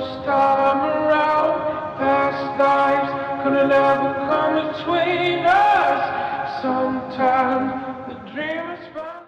This time around. Past lives couldn't ever come between us. Sometimes the dream is.